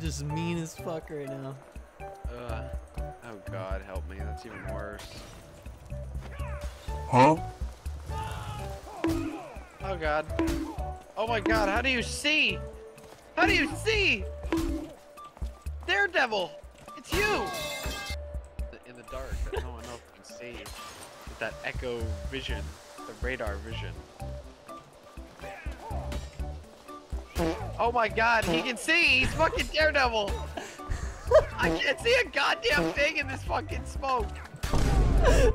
just mean as fuck right now. Uh, oh god, help me. That's even worse. Huh? Oh god. Oh my god, how do you see? How do you see? Daredevil! It's you! In the dark that no one else can see. With that echo vision, the radar vision. Oh my god, he hmm? can see! He's fucking Daredevil! I hmm? can't see a goddamn hmm? thing in this fucking smoke! I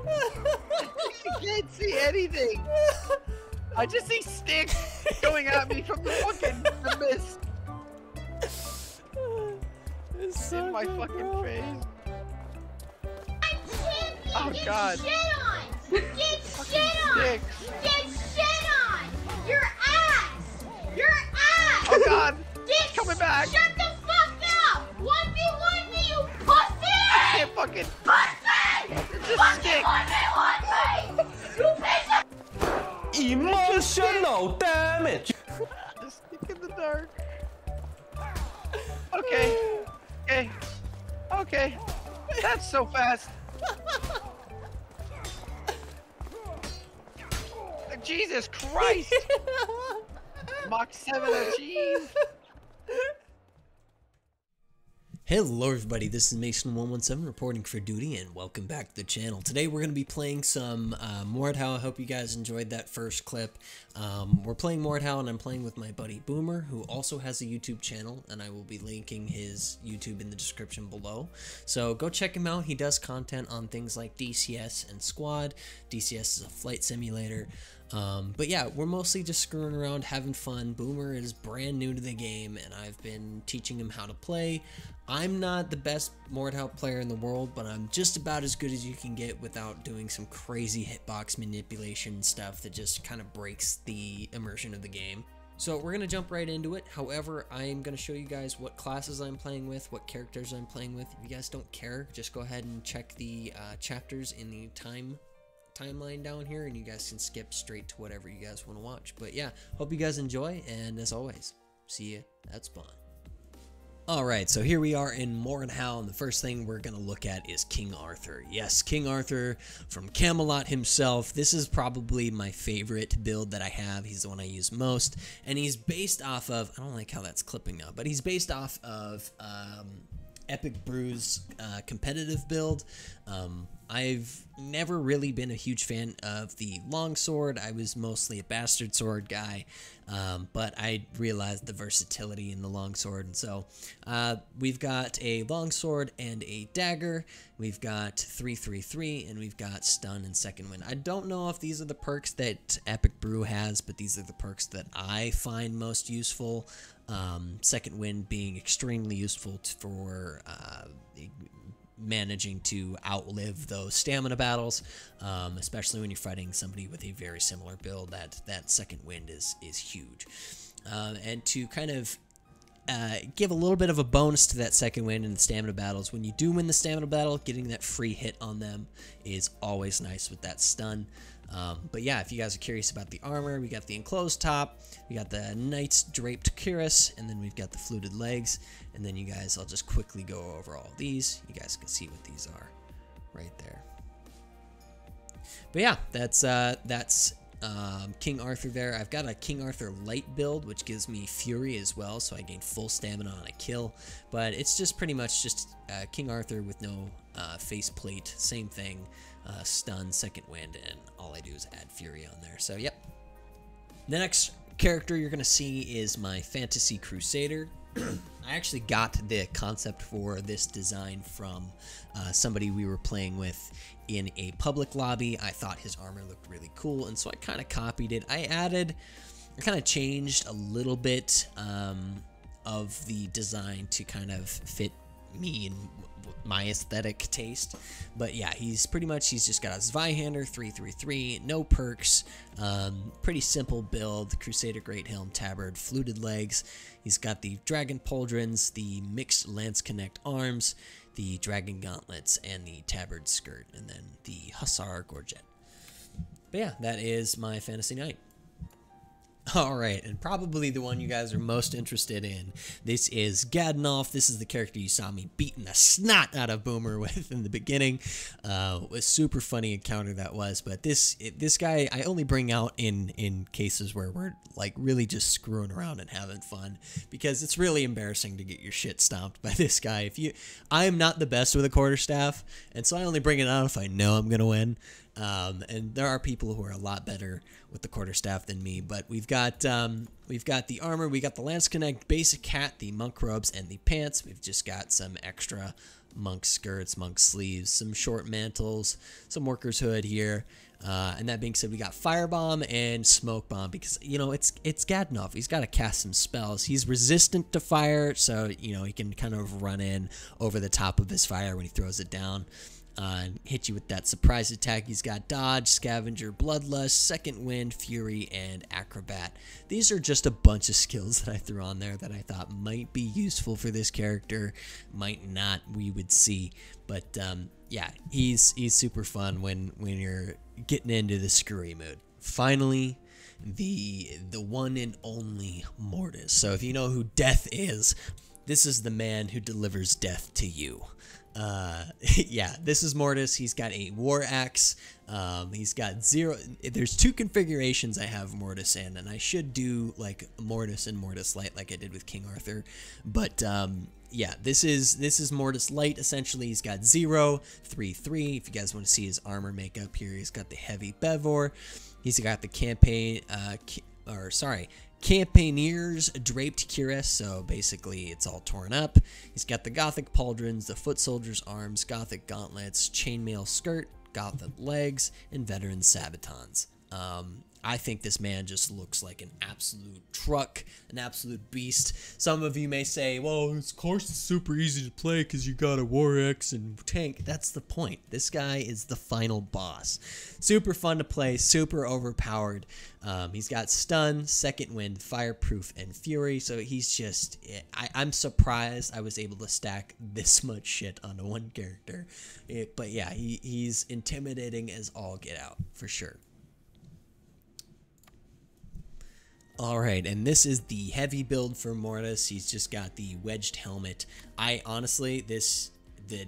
can't see anything! I just see sticks going at me from the fucking the mist It's in my good, fucking bro. face. Champion, Oh, get God. shit on! Get shit on! Sticks. Get coming back. Shut the fuck up! 1v1 me, you pussy! I can't fucking. Pussy! It's a stick! 1v1 me! You piece of Emotional damage. A stick in the dark. Okay. Okay. Okay. That's so fast. Jesus Christ! Mach 7 achieved! Hello everybody, this is Mason117 reporting for duty and welcome back to the channel. Today we're going to be playing some uh, Mordhau. I hope you guys enjoyed that first clip. Um, we're playing Mordhau and I'm playing with my buddy Boomer who also has a YouTube channel and I will be linking his YouTube in the description below. So go check him out. He does content on things like DCS and Squad. DCS is a flight simulator. Um, but yeah, we're mostly just screwing around, having fun. Boomer is brand new to the game, and I've been teaching him how to play. I'm not the best Mordhau player in the world, but I'm just about as good as you can get without doing some crazy hitbox manipulation stuff that just kind of breaks the immersion of the game. So we're gonna jump right into it. However, I am gonna show you guys what classes I'm playing with, what characters I'm playing with. If you guys don't care, just go ahead and check the uh, chapters in the time timeline down here and you guys can skip straight to whatever you guys want to watch. But yeah, hope you guys enjoy and as always, see you at spawn. Alright, so here we are in Mordhau, and the first thing we're going to look at is King Arthur. Yes, King Arthur from Camelot himself. This is probably my favorite build that I have. He's the one I use most, and he's based off of, I don't like how that's clipping now, but he's based off of um, Epic Brew's uh, competitive build. Um, I've never really been a huge fan of the longsword. I was mostly a bastard sword guy, um, but I realized the versatility in the longsword, and so uh, we've got a longsword and a dagger. We've got three, three, three, and we've got stun and second wind. I don't know if these are the perks that Epic Brew has, but these are the perks that I find most useful. Um, second wind being extremely useful for uh, managing to outlive those stamina battles, um, especially when you're fighting somebody with a very similar build. That that second wind is is huge, um, and to kind of uh, give a little bit of a bonus to that second wind in the stamina battles. When you do win the stamina battle, getting that free hit on them is always nice with that stun. Um, but yeah, if you guys are curious about the armor, we got the enclosed top, we got the knight's draped cuirass, and then we've got the fluted legs. And then you guys, I'll just quickly go over all these. You guys can see what these are right there. But yeah, that's uh, that's um, King Arthur there. I've got a King Arthur light build, which gives me Fury as well, so I gain full stamina on a kill. But it's just pretty much just uh, King Arthur with no uh, faceplate, same thing, uh, stun, second wind, and all I do is add Fury on there. So yep. The next character you're gonna see is my Fantasy Crusader. I actually got the concept for this design from uh, somebody we were playing with in a public lobby. I thought his armor looked really cool, and so I kind of copied it. I added, I kind of changed a little bit um, of the design to kind of fit me and my aesthetic taste. But yeah, he's pretty much he's just got a Zweihander 333, no perks, um, pretty simple build. Crusader Great Helm Tabard, fluted legs. He's got the Dragon Pauldrons, the mixed Lance Connect arms, the Dragon Gauntlets, and the Tabard skirt, and then the Hussar Gorget. But yeah, that is my Fantasy Knight. All right, and probably the one you guys are most interested in. This is Gadnolf. This is the character you saw me beating the snot out of Boomer with in the beginning. Uh, a super funny encounter that was. But this this guy I only bring out in in cases where we're like really just screwing around and having fun because it's really embarrassing to get your shit stomped by this guy. If you, I am not the best with a quarterstaff, and so I only bring it out if I know I'm gonna win. Um, and there are people who are a lot better with the quarterstaff than me. But we've got um, we've got the armor, we got the lance connect, basic hat, the monk robes, and the pants. We've just got some extra monk skirts, monk sleeves, some short mantles, some worker's hood here. Uh, and that being said, we got firebomb and smoke bomb because you know it's it's Gadnolf. He's got to cast some spells. He's resistant to fire, so you know he can kind of run in over the top of his fire when he throws it down uh, hit you with that surprise attack. He's got Dodge, Scavenger, Bloodlust, Second Wind, Fury, and Acrobat. These are just a bunch of skills that I threw on there that I thought might be useful for this character, might not. We would see, but um, yeah, he's he's super fun when when you're getting into the screwy mood. Finally, the the one and only Mortis. So if you know who Death is, this is the man who delivers death to you uh, yeah, this is Mortis. He's got a war axe. Um, he's got zero. There's two configurations I have Mortis in, and I should do like Mortis and Mortis Light like I did with King Arthur. But um, yeah, this is this is Mortis Light. Essentially, he's got zero, three, three. If you guys want to see his armor makeup here, he's got the heavy Bevor. He's got the campaign, uh, or sorry, Campaigners draped cuirass, so basically it's all torn up. He's got the Gothic pauldrons, the foot soldier's arms, Gothic gauntlets, chainmail skirt, Gothic legs, and veteran sabatons. Um, I think this man just looks like an absolute truck, an absolute beast. Some of you may say, well, of course it's super easy to play because you got a War Axe and tank. That's the point. This guy is the final boss. Super fun to play, super overpowered. Um, he's got stun, second wind, fireproof, and fury. So he's just, I, am surprised I was able to stack this much shit onto one character. It, but yeah, he, he's intimidating as all get out, for sure. All right, and this is the heavy build for Mortis. He's just got the wedged helmet. I honestly, this the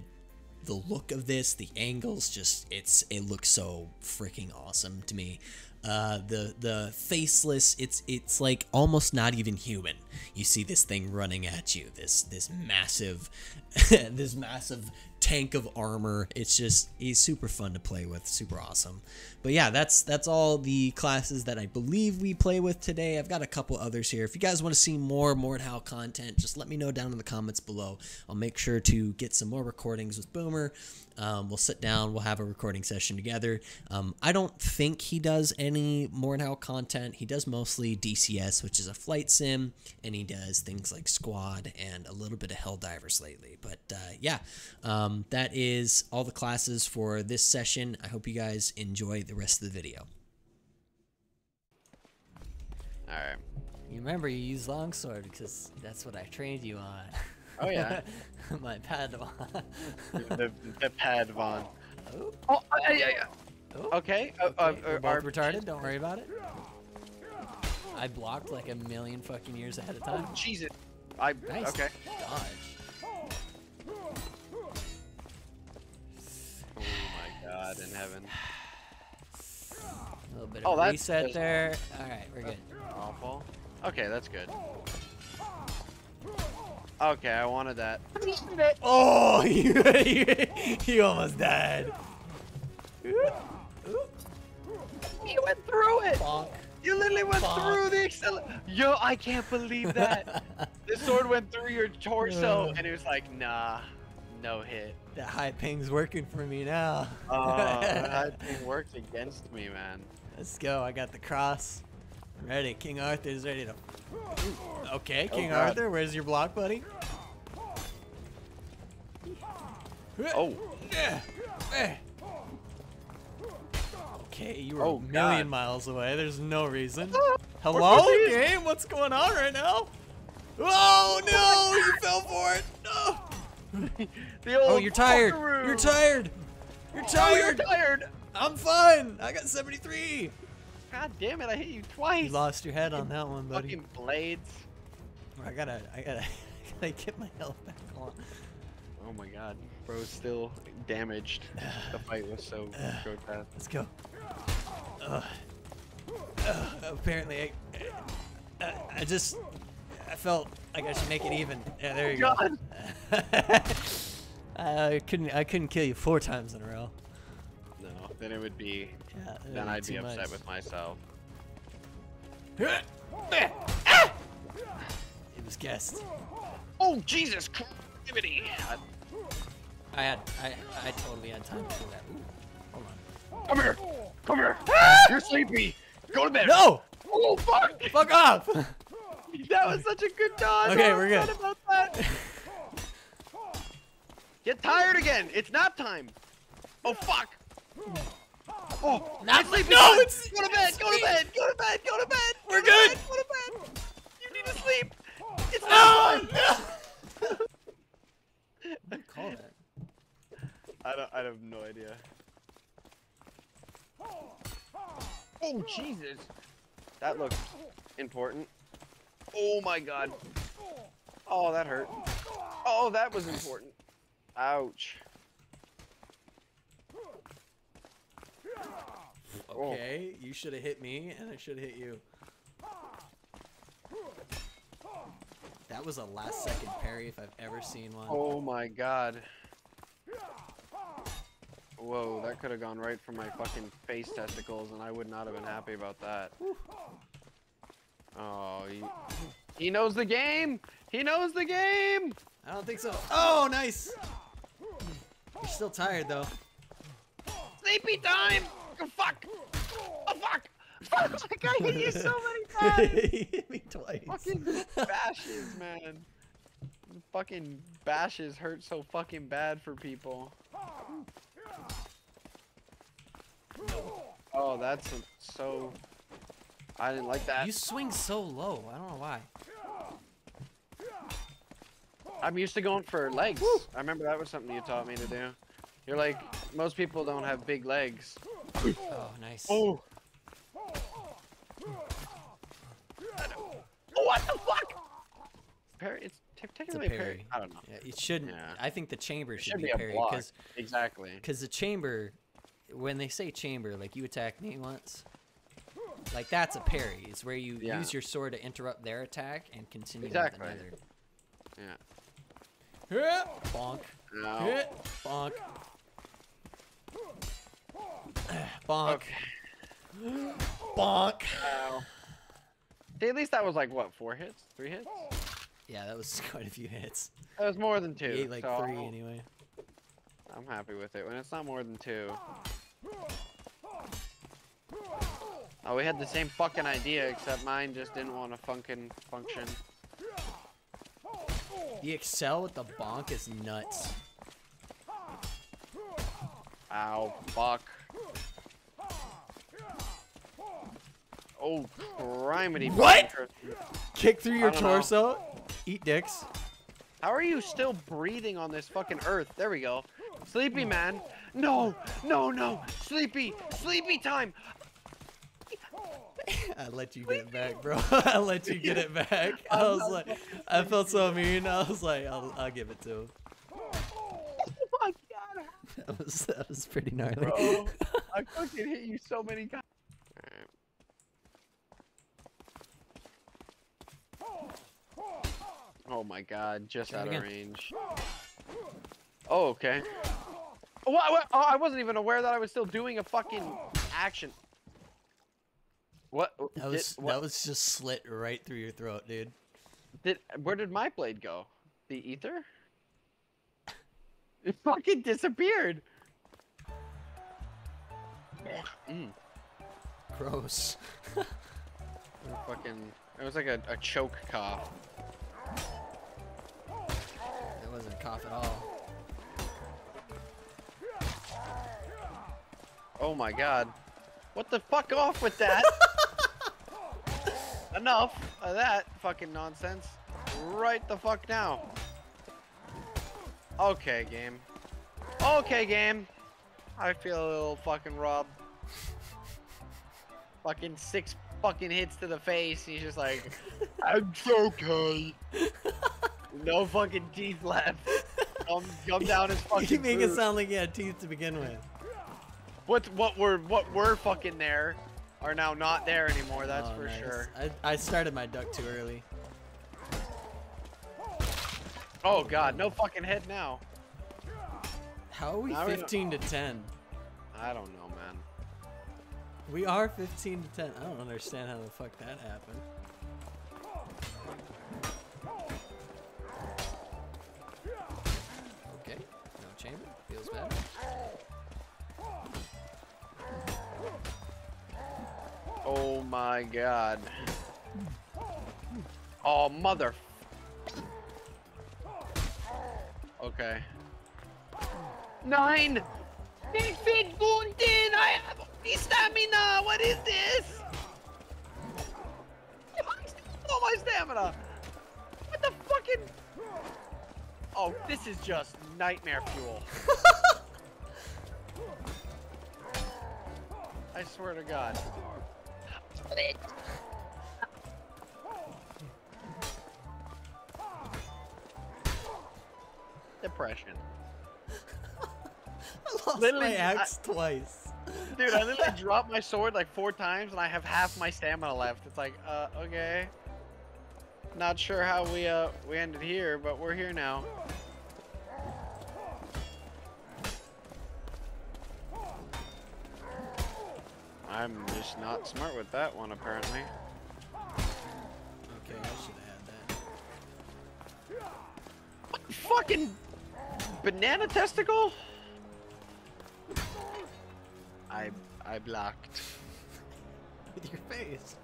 the look of this, the angles, just it's it looks so freaking awesome to me. Uh, the the faceless, it's it's like almost not even human. You see this thing running at you, this this massive, this massive tank of armor. It's just he's super fun to play with, super awesome. But yeah, that's that's all the classes that I believe we play with today. I've got a couple others here. If you guys want to see more Mordhau content, just let me know down in the comments below. I'll make sure to get some more recordings with Boomer. Um, we'll sit down, we'll have a recording session together. Um, I don't think he does any Mordhau content. He does mostly DCS, which is a flight sim, and he does things like Squad and a little bit of Helldivers lately. But uh, yeah, um, that is all the classes for this session. I hope you guys enjoy the rest of the video. Alright. You remember you use longsword because that's what I trained you on. Oh yeah. My Padawan. the, the Padawan. Oh. Oh, yeah, yeah, yeah. Oh. Okay. Uh, okay. uh, We're uh, both retarded. Don't worry about it. I blocked like a million fucking years ahead of time. Jesus. I. Nice. Okay. Dodge. In heaven. A little bit Oh, of that's- reset that's- there. All right, we're good. Awful. Okay, that's good. Okay, I wanted that. Oh, you, you almost died. You went through it. Bonk. You literally went Bonk. through the acceler. Yo, I can't believe that. the sword went through your torso, and it was like, nah, no hit. That high ping's working for me now. Oh, that thing worked against me, man. Let's go. I got the cross. I'm ready. King Arthur's ready to. Okay, oh, King God. Arthur, where's your block, buddy? Oh, Okay, you were Oh, a million God. miles away. There's no reason. Hello, game? What's going on right now? Oh no! You fell for it. Oh, old. Oh, you're tired. buckaroo. You're tired. You're Oh, you're tired. tired. I'm fine. I got 73. God damn it! I hit you twice. You lost your head on that one, buddy. Fucking blades. I gotta, I gotta, I gotta get my health back on. Oh my god, bro's still damaged. the fight was so grotesque. Let's go. Ugh. Ugh, apparently, I, I, I just, I felt like I should make it even. Yeah, there you God. go. I couldn't, I couldn't kill you four times in a row. No, then it would be. Yeah, Then I'd be upset much. with myself. It was guessed. Oh Jesus Christ! I had, I, I totally had time to do that. Ooh, hold on. Come here! Come here! Ah! You're sleepy! Go to bed! No! Oh fuck! Fuck off! That was such a good dodge! Okay, oh, we're good. forgot About that. Get tired again! It's nap time! Oh fuck! Oh, Nap- it's sleepy No, time. it's- Go to bed! Go to bed! Go to bed! Go to bed! We're to good. Bed, go to bed! You need to sleep! It's No! nap time! no! Call that. I don't. I have no idea. Oh Jesus! That looks important. Oh my God! Oh, that hurt. Oh, that was important. Ouch. Oh. Okay, you should have hit me, and I should have hit you. That was a last second parry if I've ever seen one. Oh my God. Whoa, that could have gone right for my fucking face testicles, and I would not have been happy about that. Oh, he, he knows the game. He knows the game. I don't think so. Oh, nice! You're still tired, though. Sleepy time! Oh, fuck! Oh, fuck! Oh, fuck! I hit you so many times! hit me twice. fucking bashes, man. Fucking bashes hurt so fucking bad for people. Oh, that's so... I didn't like that. You swing so low. I don't know why. I'm used to going for legs. I remember that was something you taught me to do. You're like, most people don't have big legs. Oh, nice. Oh. oh what the fuck? Parry. It's te- it's a parry. parry. I don't know. Yeah, it shouldn't. Yeah. I think the chamber It should, should be, be a parry block. because Exactly. because the chamber, when they say chamber, like you attack me once, like that's a parry. It's where you Yeah. use your sword to interrupt their attack and continue Exactly. with another. Yeah. Bonk. Hit. Bonk. Bonk. Okay. Bonk. Ow. See, at least that was like what, four hits, three hits? Yeah, that was quite a few hits. That was more than two. He ate like so three anyway. I'm happy with it when it's not more than two. Oh, we had the same fucking idea, except mine just didn't want to funkin' function. The excel with the bonk is nuts. Ow, fuck. Oh, criminy. What? Kick through your don't know. torso. Eat dicks. How are you still breathing on this fucking earth? There we go. Sleepy man. No, no, no. Sleepy, sleepy time. I let you get it back, bro. I let you get it back. I was like, I felt so mean. I was like, I'll, I'll give it to him. Oh my god. That was that was pretty gnarly. Bro, I fucking hit you so many times. Oh my god, just Try out of range. Oh, okay. Oh, what, what? oh, I wasn't even aware that I was still doing a fucking action. What? That did- was what- that was just slit right through your throat, dude. Did where did my blade go? The ether? It fucking disappeared. Mm. Gross. Fucking. It was like a, a choke cough. That wasn't a cough at all. Oh my god. What the fuck off with that? Enough of that fucking nonsense. Right the fuck now. Okay, game. Okay, game. I feel a little fucking robbed. Fucking six fucking hits to the face. He's just like, I'm okay. no fucking teeth left. Come, come down his fucking. You make it sound like he had teeth to begin with. What what were what were fucking there are now not there anymore. That's Oh, for nice. sure. I, I started my duck too early. Oh god, no fucking head now. How are we Now 15 to 10? I don't know, man. We are 15 to 10. I don't understand how the fuck that happened. My god. Oh mother. Okay. Nine. Fitzbunden. I have stamina. What is this? Oh my stamina. What the fucking? Oh, this is just nightmare fuel. I swear to God. Depression. I lost Literally, my I- axe twice. Dude, I literally dropped my sword like four times and I have half my stamina left. It's like, uh, okay. Not sure how we, uh, we ended here, but we're here now. I'm just not smart with that one, apparently. Okay, I should have had that. Fucking banana testicle? I, I blocked. With your face.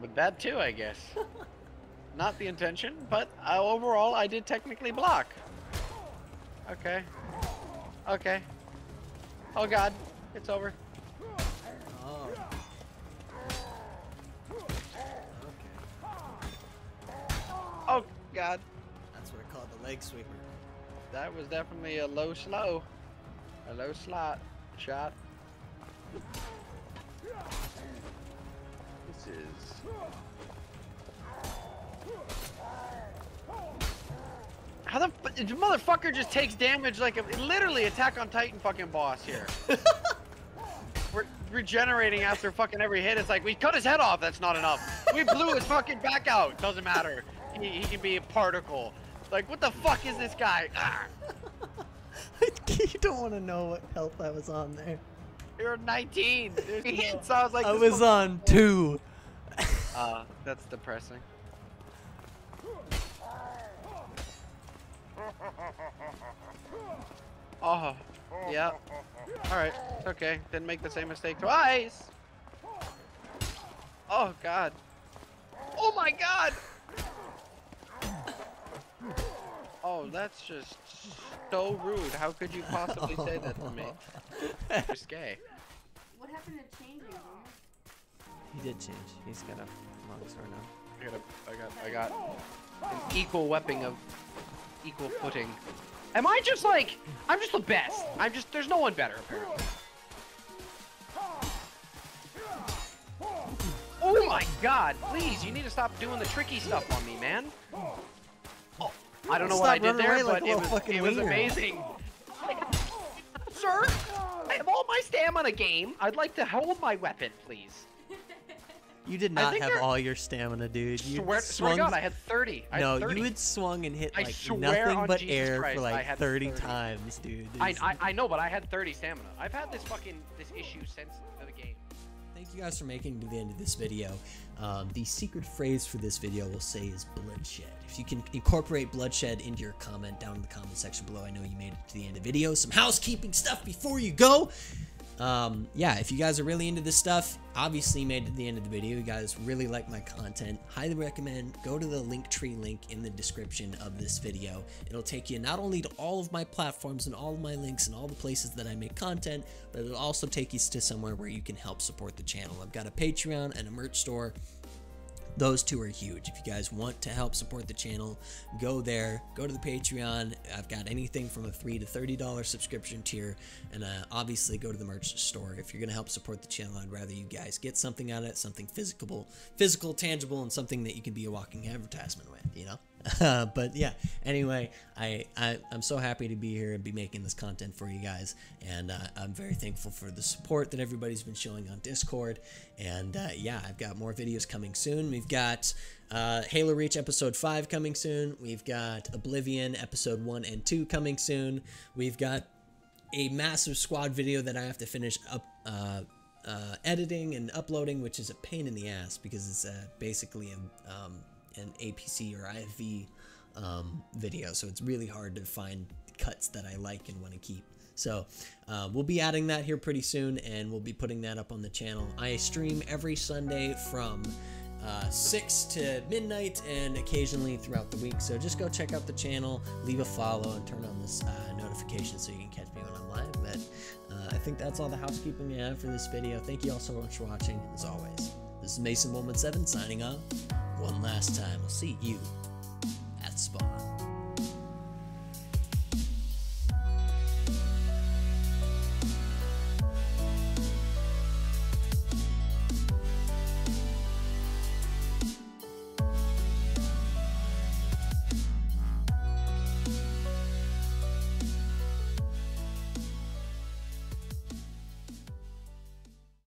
With that too, I guess. Not the intention, but uh, overall, I did technically block. Okay. Okay. Oh god, it's over. God, That's what I call the leg sweeper. that was definitely a low slow. A low slot shot. This is. How the, f- the motherfucker just takes damage like a literally Attack on Titan fucking boss here. We're regenerating after fucking every hit. It's like we cut his head off. That's not enough. We blew his fucking back out. Doesn't matter. He, he can be a particle. Like what the fuck is this guy? Ah, you don't want to know what health I was on there. you're 19. There's hits. I was like, I was on two. Uh, that's depressing. Oh, yeah. Alright, okay. Didn't make the same mistake twice. Oh, God. Oh, my God! Oh, that's just so rude. How could you possibly say that to me? Risque. What happened to changing? Dude? He did change. He's got a long sword now. I got, a, I got, I got an equal weapon of equal footing. Am I just like, I'm just the best. I'm just, there's no one better apparently. Oh my god, please, you need to stop doing the tricky stuff on me, man. I don't know what I did there, like but it was, it was amazing. Sir, I have all my stamina game. I'd like to hold my weapon, please. You did not have you're- all your stamina, dude. You Swear, swear to God, I had 30. I had no, 30. you had swung and hit like nothing but Jesus air Christ, for I like had 30, 30. times, dude. I, I I know, but I had 30 stamina. I've had this fucking this issue since the game. Thank you guys for making it to the end of this video. Um, the secret phrase for this video will say is bloodshed. If you can incorporate bloodshed into your comment down in the comment section below, I know you made it to the end of the video. Some housekeeping stuff before you go. Um, yeah, if you guys are really into this stuff, obviously made it to the end of the video. You guys really like my content. Highly recommend go to the Linktree link in the description of this video. It'll take you not only to all of my platforms and all of my links and all the places that I make content, but it'll also take you to somewhere where you can help support the channel. I've got a Patreon and a merch store those two are huge. If you guys want to help support the channel, go there, go to the Patreon. I've got anything from a three to thirty dollar subscription tier, and uh, obviously go to the merch store. If you're gonna help support the channel, I'd rather you guys get something out of it, something physical, physical, tangible, and something that you can be a walking advertisement with. You know. Uh, but yeah, anyway, I, I I'm so happy to be here and be making this content for you guys, and uh, I'm very thankful for the support that everybody's been showing on Discord. And uh, yeah, I've got more videos coming soon. We've got uh, Halo Reach episode five coming soon. We've got Oblivion episode one and two coming soon. We've got a massive squad video that I have to finish up. Uh, editing and uploading, which is a pain in the ass because it's basically a, um, an APC or IFV um, video, so it's really hard to find cuts that I like and want to keep. So uh, we'll be adding that here pretty soon, and we'll be putting that up on the channel. I stream every Sunday from uh, 6 to midnight and occasionally throughout the week. So just go check out the channel, leave a follow, and turn on this uh, notification so you can catch me when I'm live. But uh, I think that's all the housekeeping I have for this video. Thank you all so much for watching. As always, this is Mason117 signing off. One last time, I'll see you at spawn.